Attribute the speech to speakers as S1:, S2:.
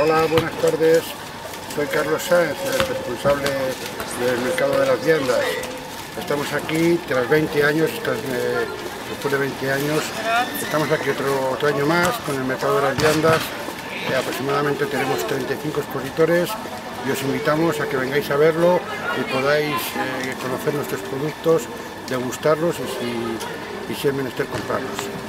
S1: Hola, buenas tardes. Soy Carlos Sáenz, el responsable del mercado de las viandas. Estamos aquí tras 20 años, eh, después de 20 años, estamos aquí otro, otro año más con el mercado de las viandas. Eh, aproximadamente tenemos 35 expositores y os invitamos a que vengáis a verlo y podáis eh, conocer nuestros productos, degustarlos y si, y si es menester comprarlos.